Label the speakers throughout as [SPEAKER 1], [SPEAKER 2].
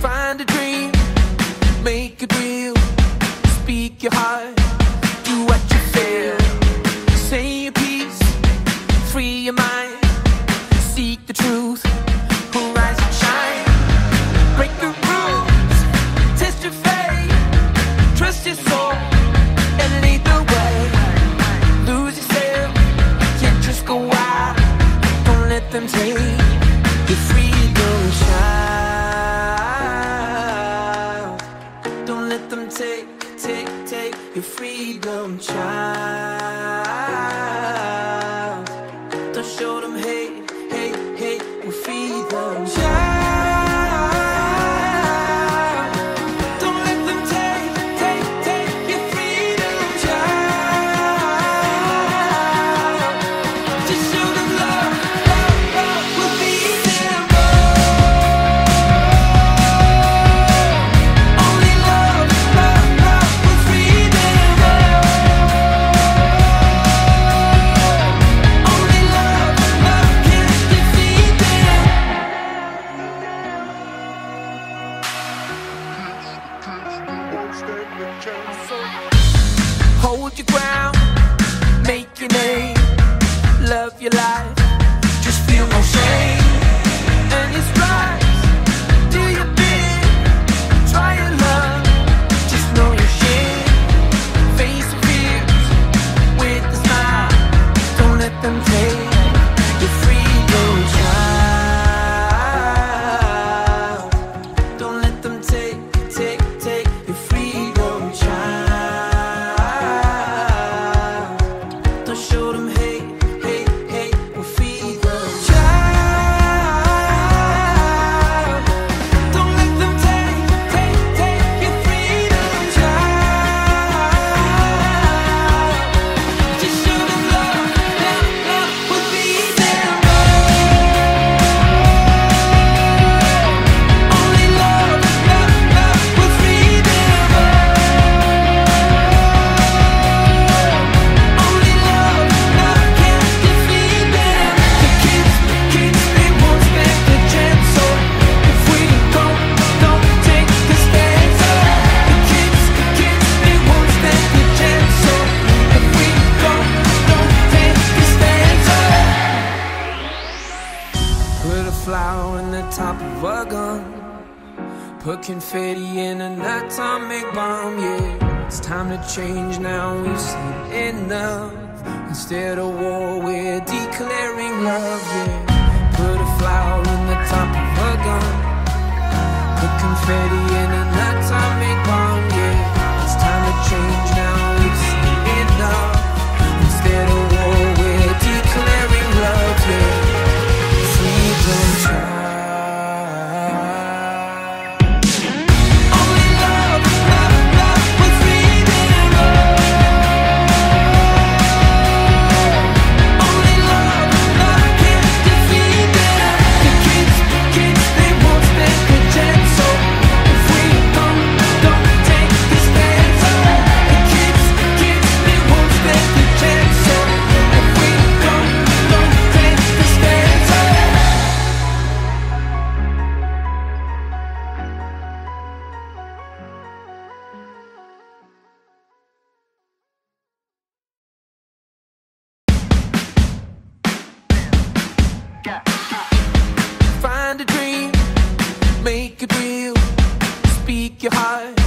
[SPEAKER 1] Find a dream, make it real. Speak your heart, Find a dream, make it real. Speak your heart,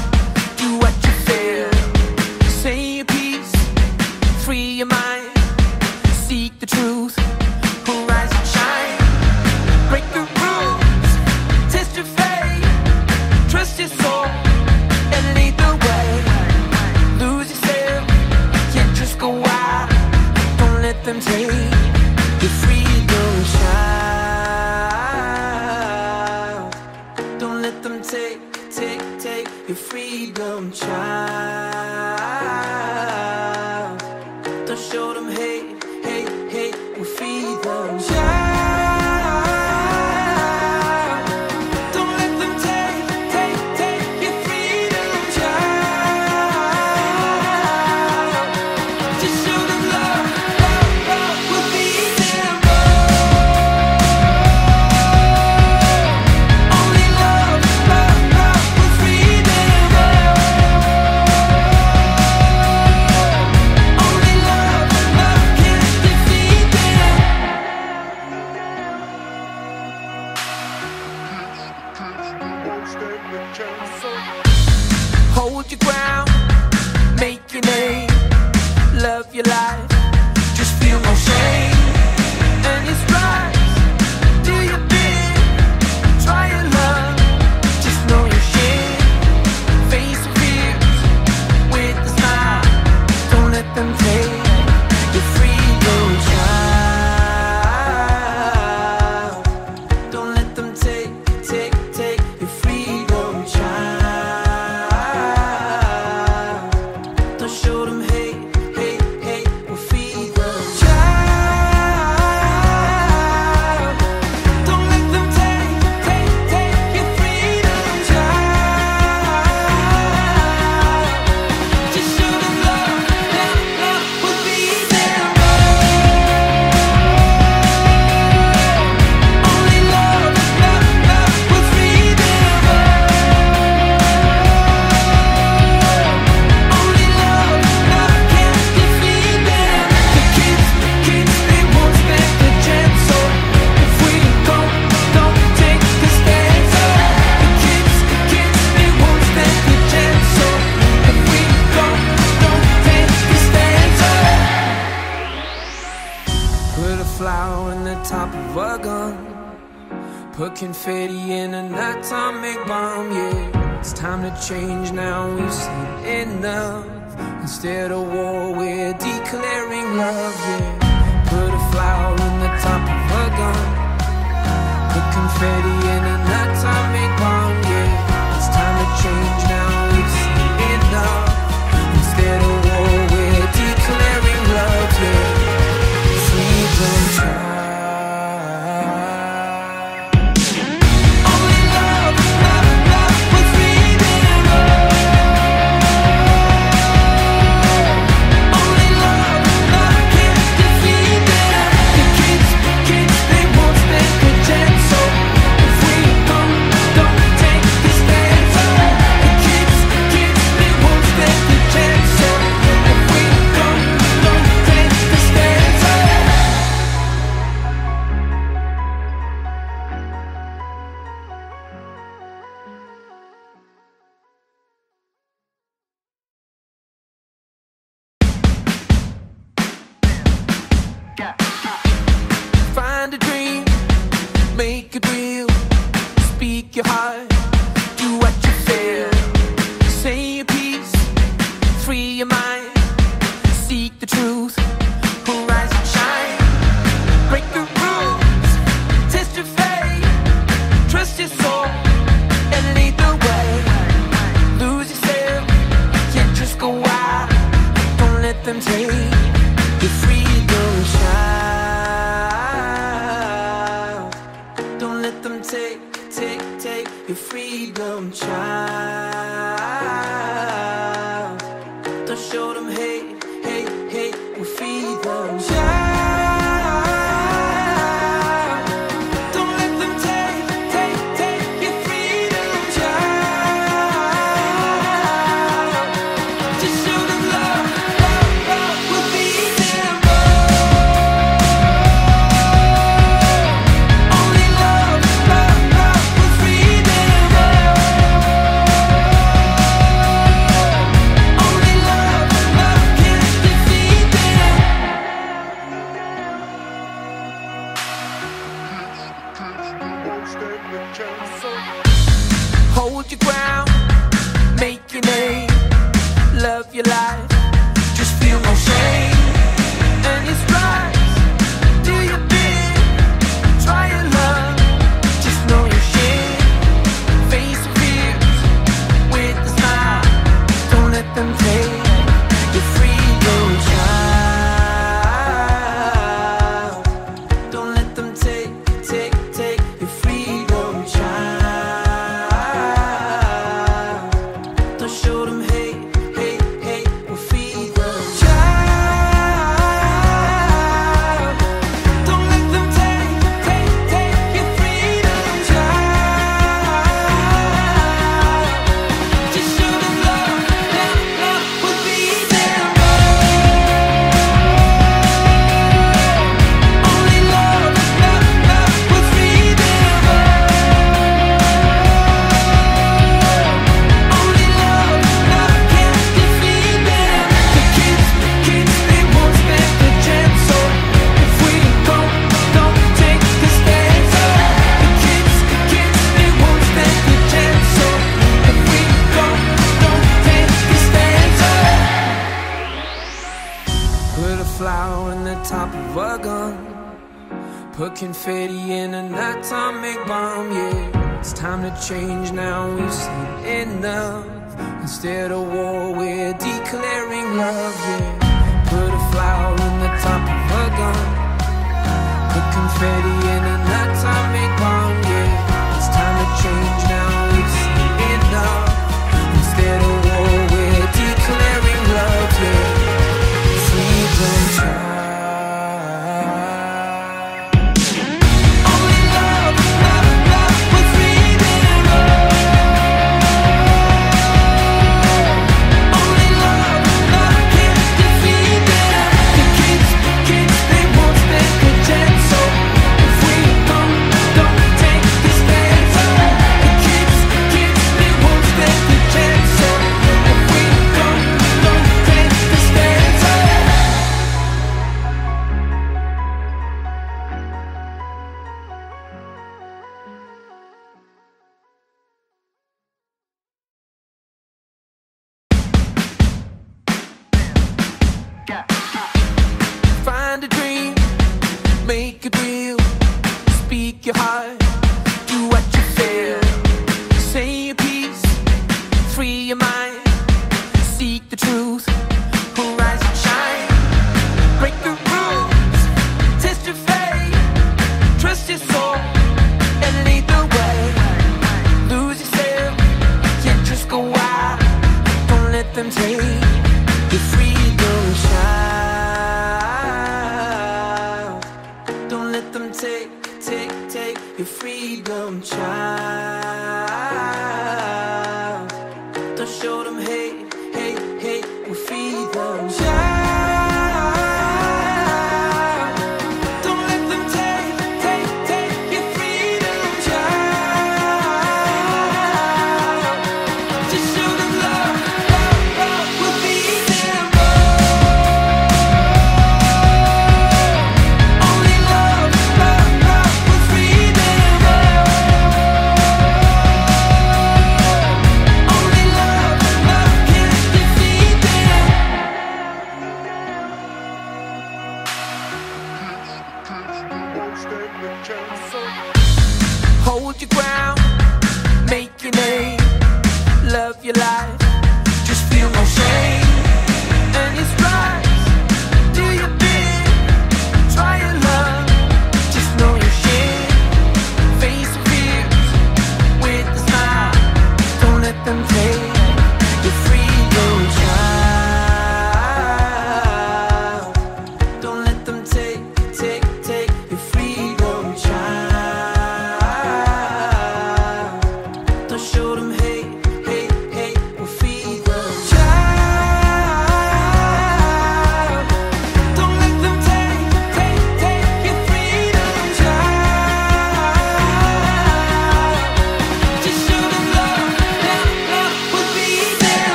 [SPEAKER 1] Find a dream, make it real, speak your heart. Find a dream, make a real.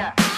[SPEAKER 1] Find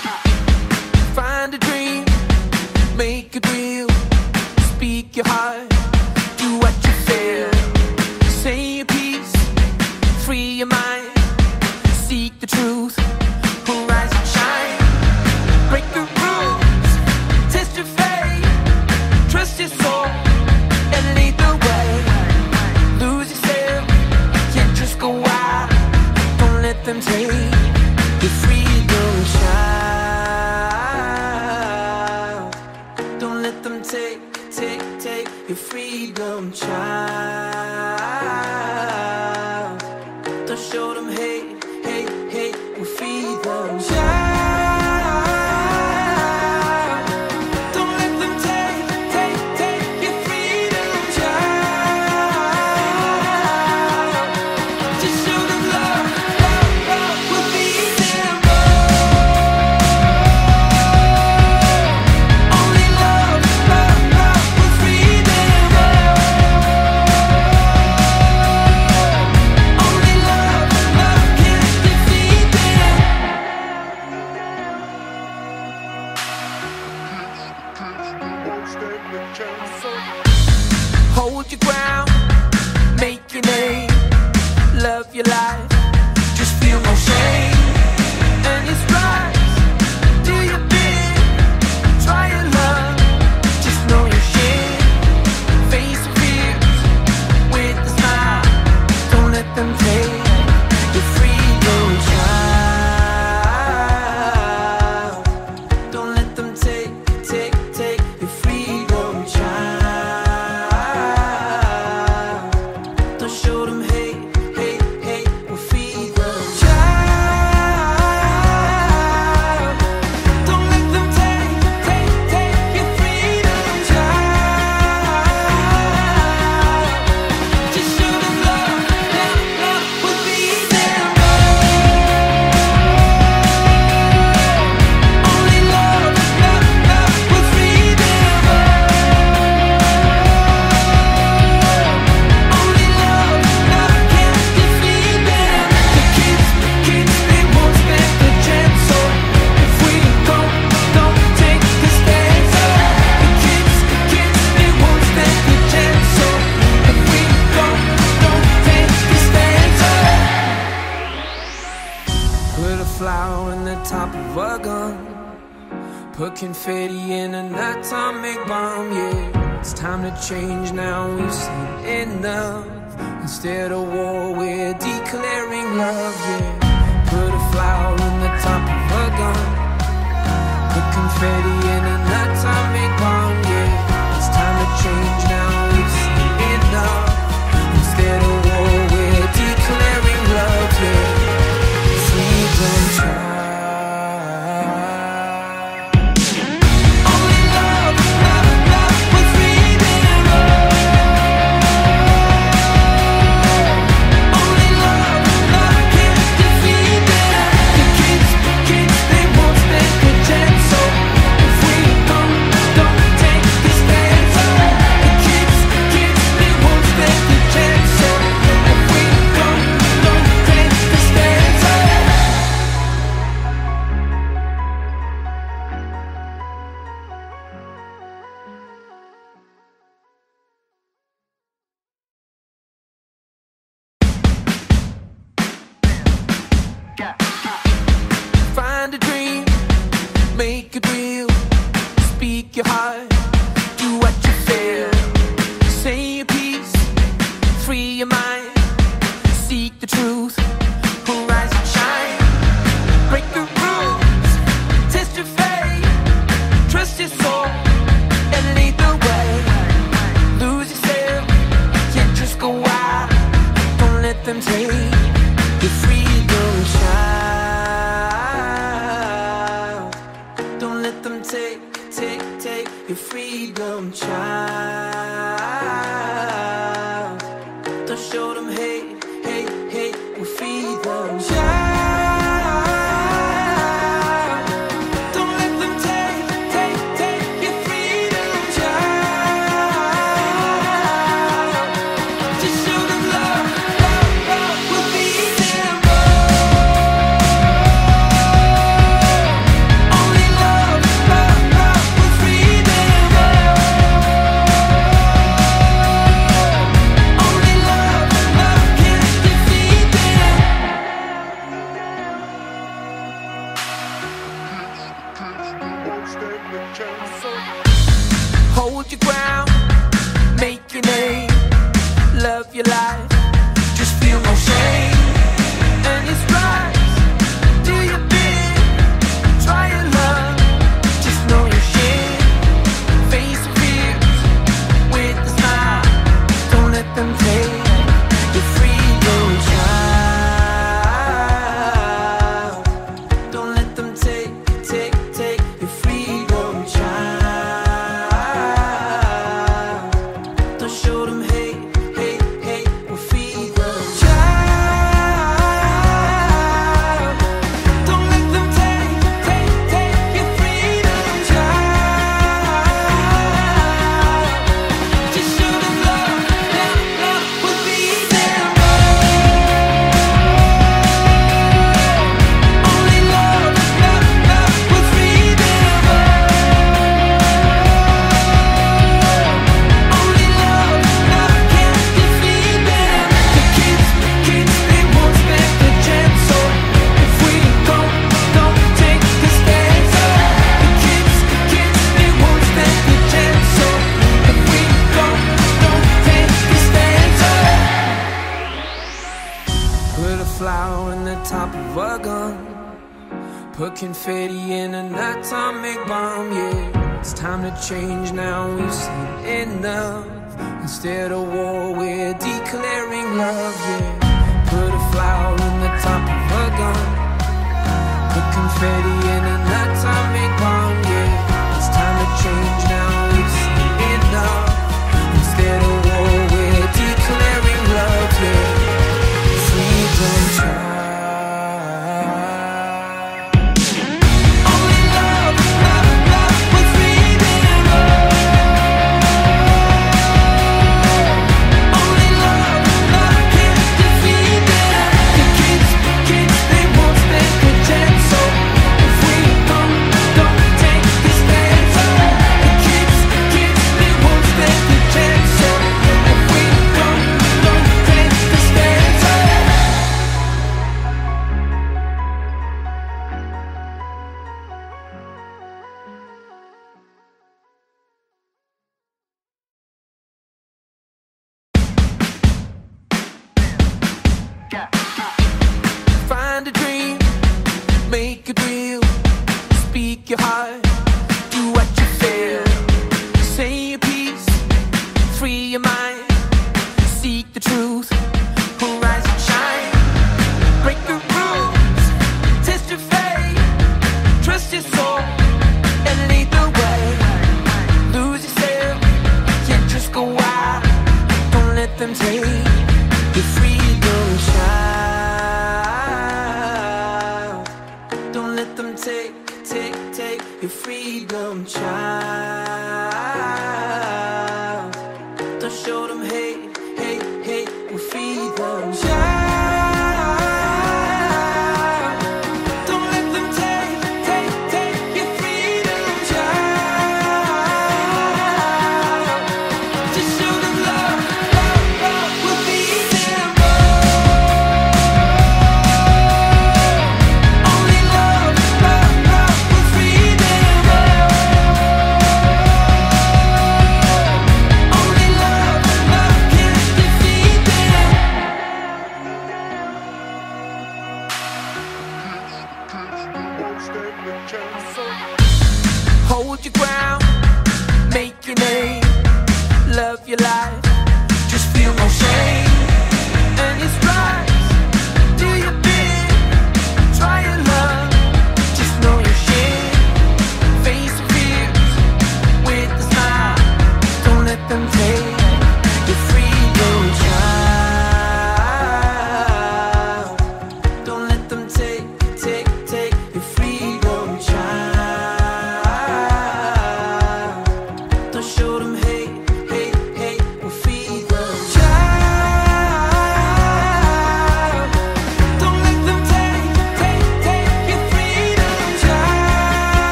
[SPEAKER 1] could be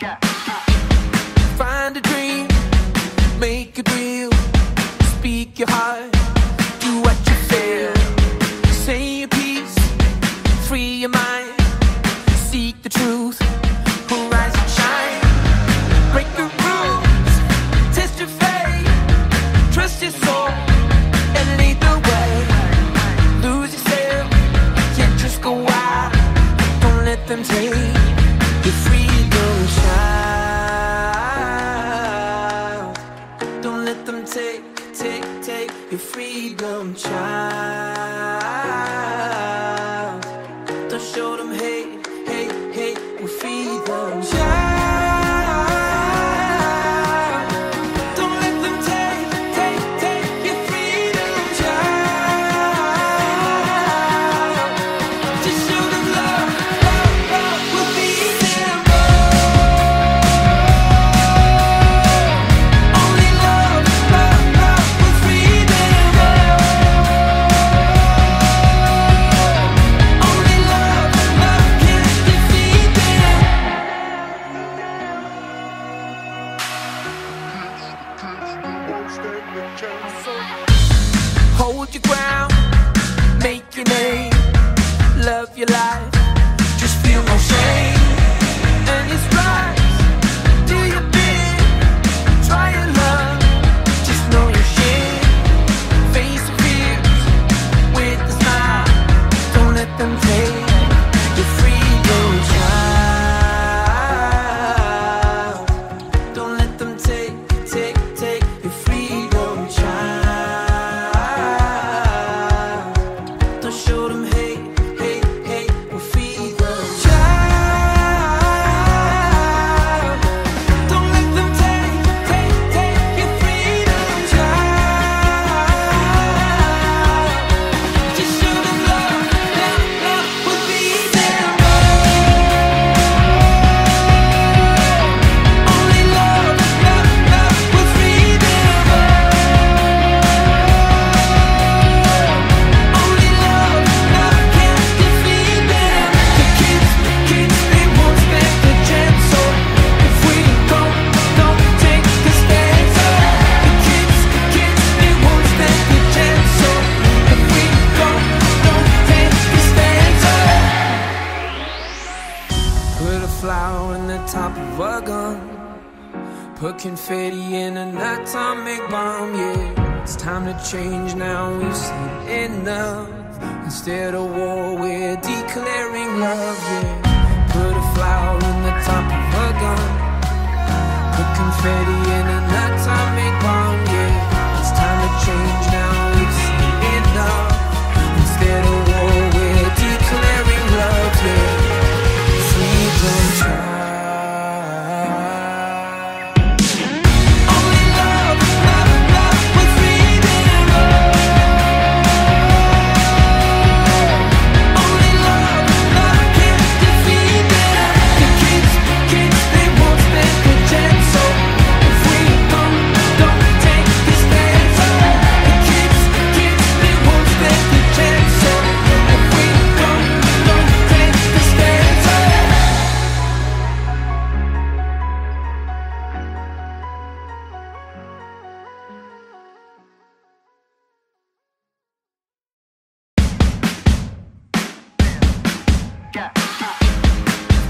[SPEAKER 1] Find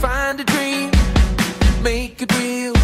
[SPEAKER 1] Find a dream, make it real.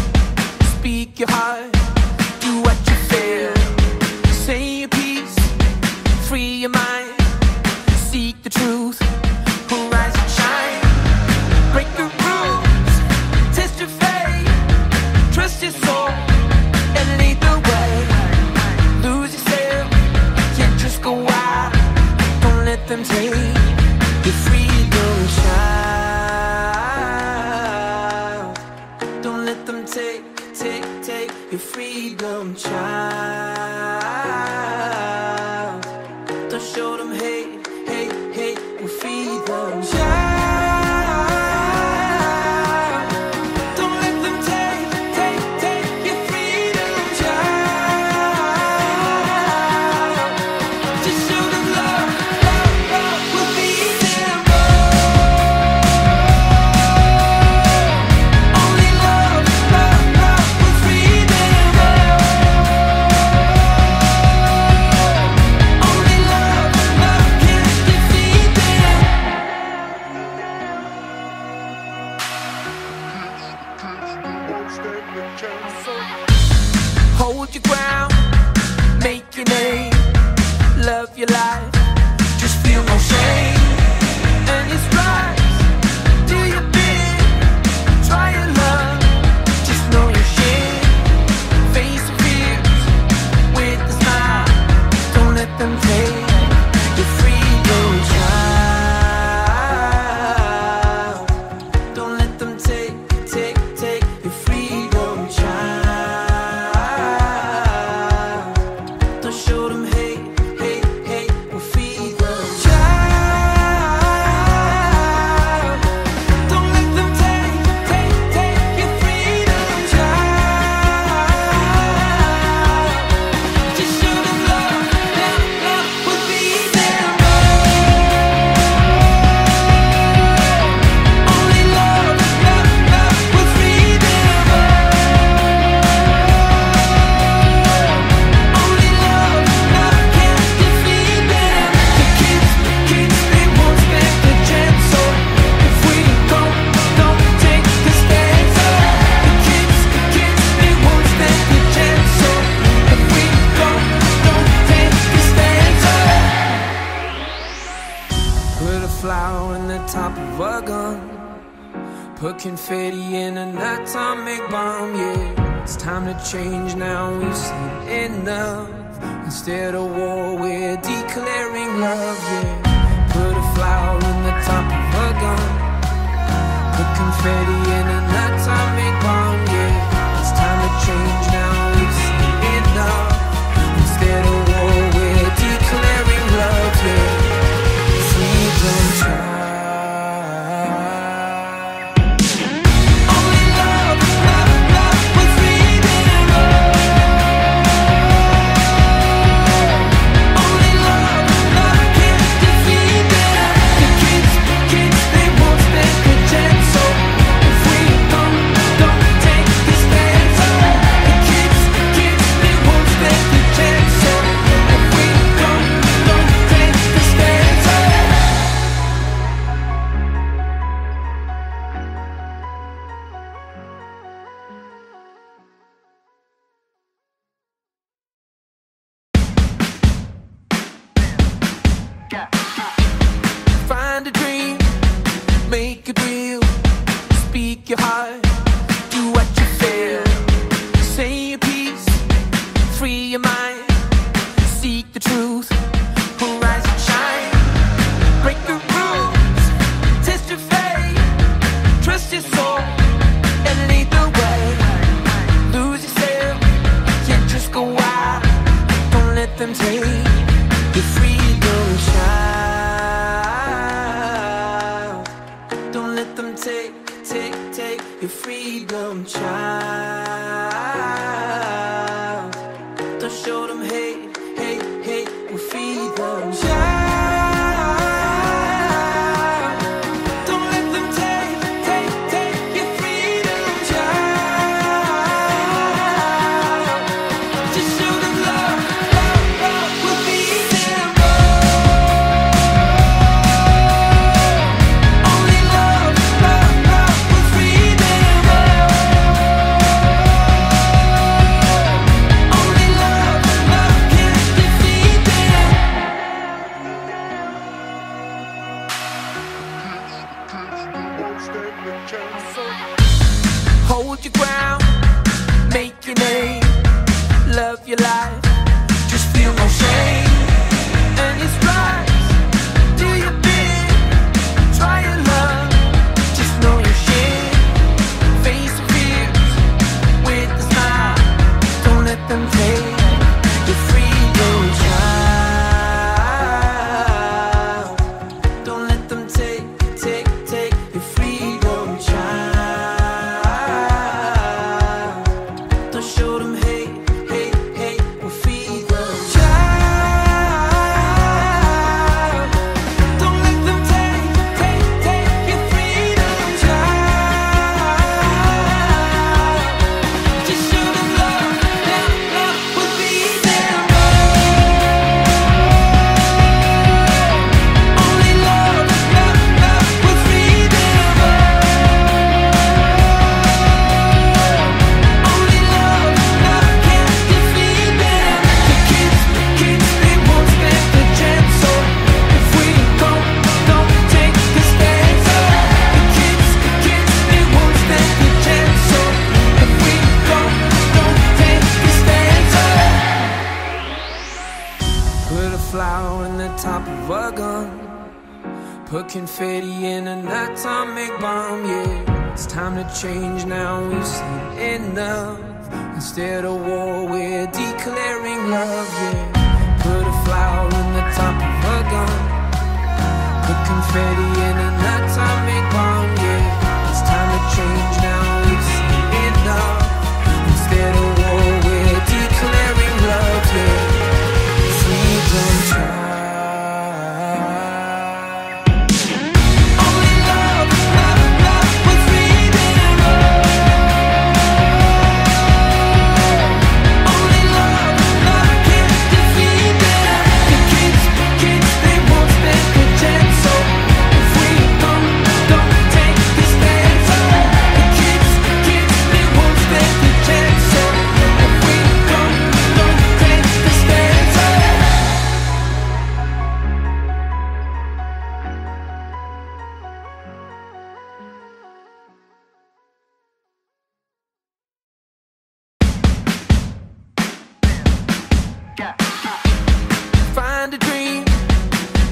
[SPEAKER 1] Find a dream,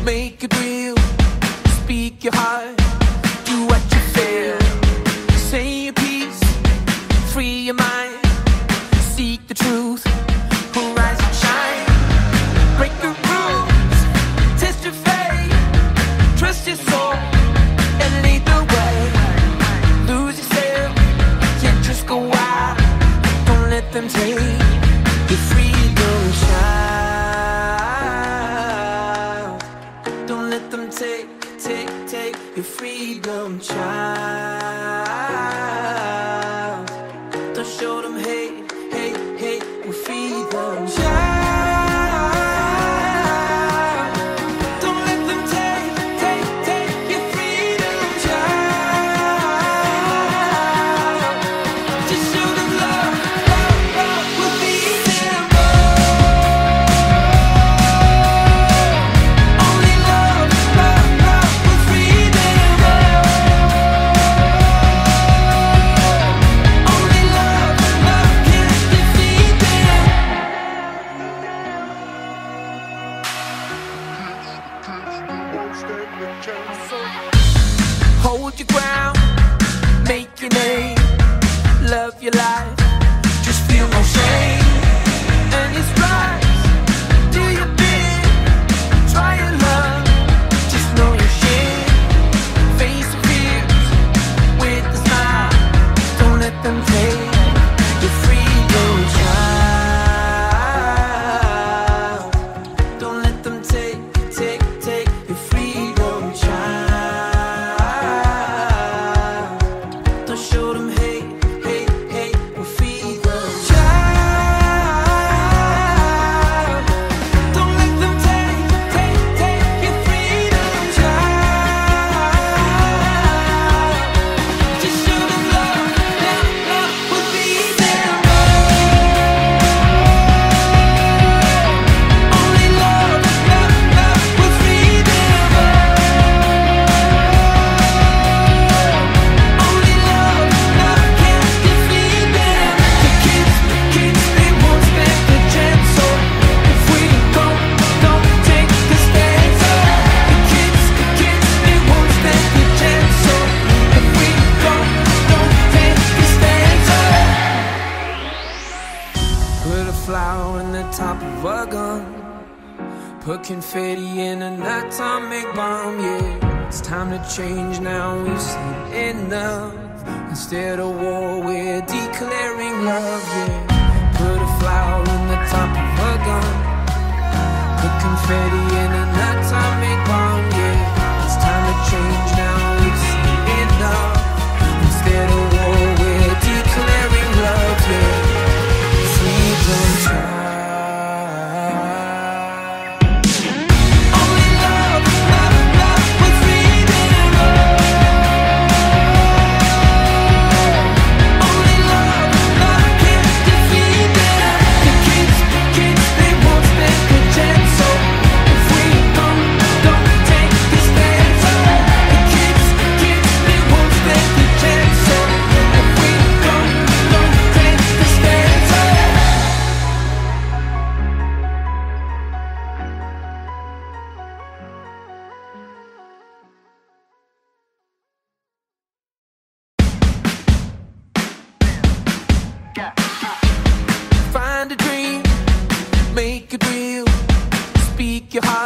[SPEAKER 1] make it real. Speak your heart, it real. Speak your heart,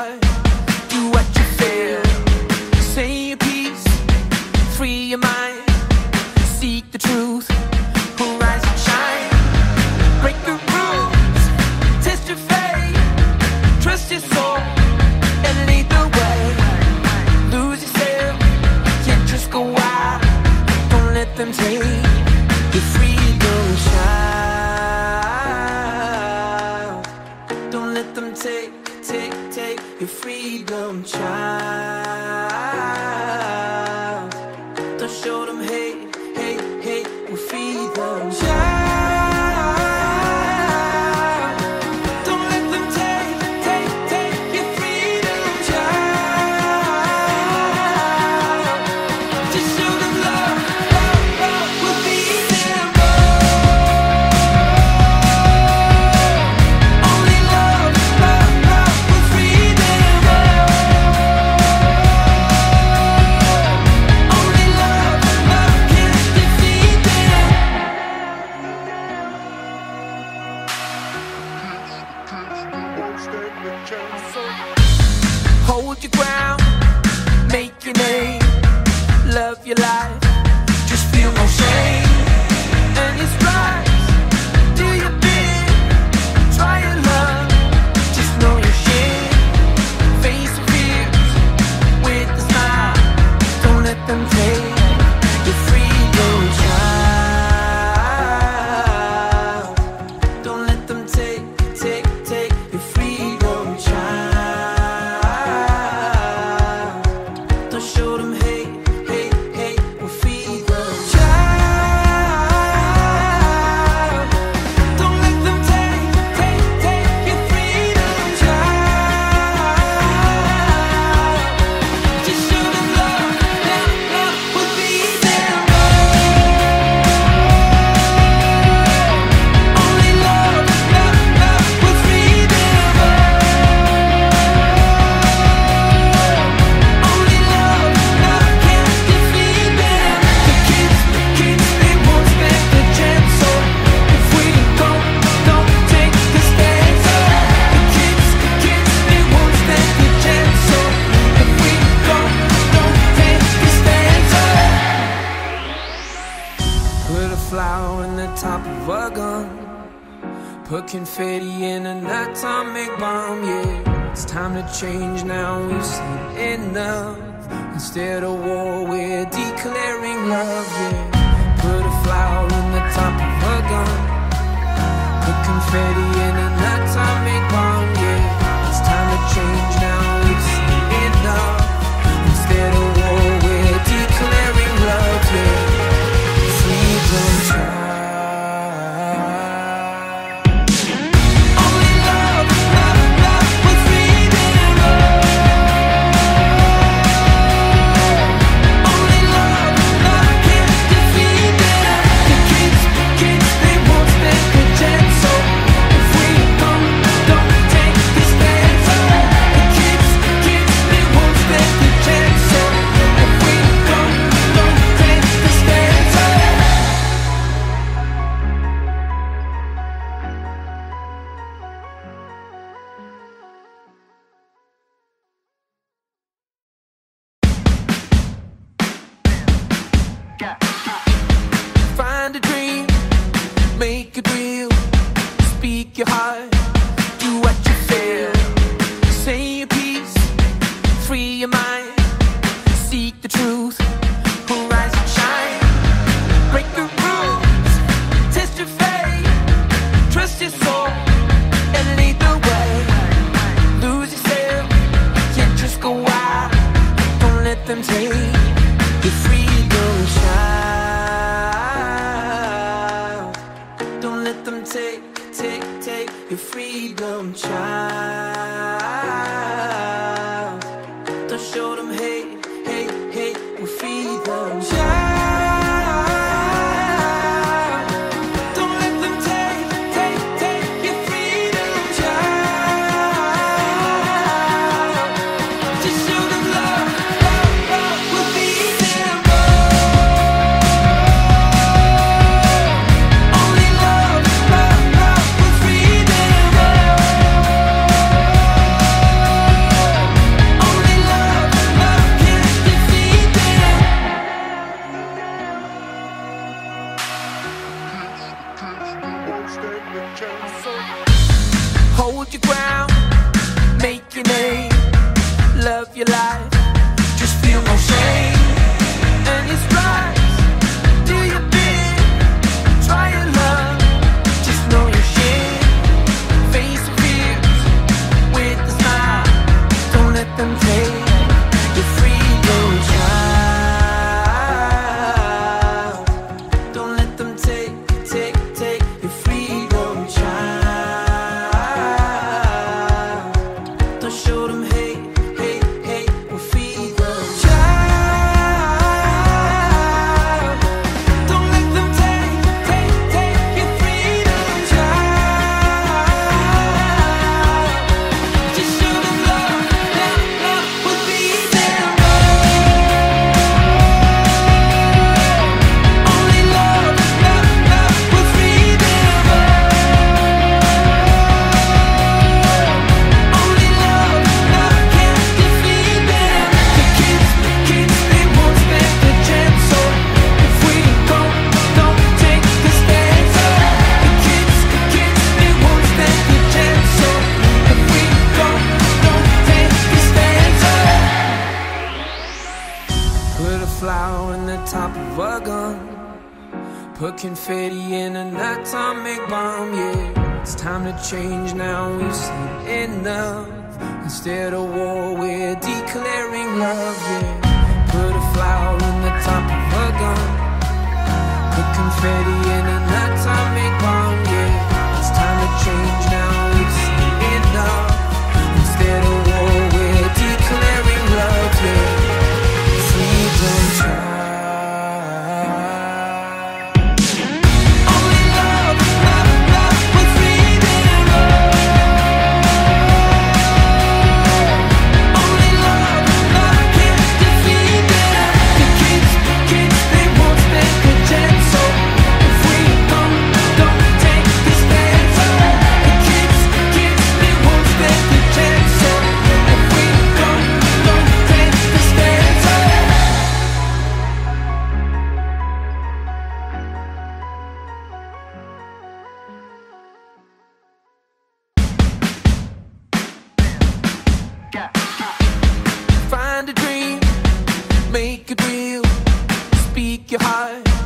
[SPEAKER 1] Your you high.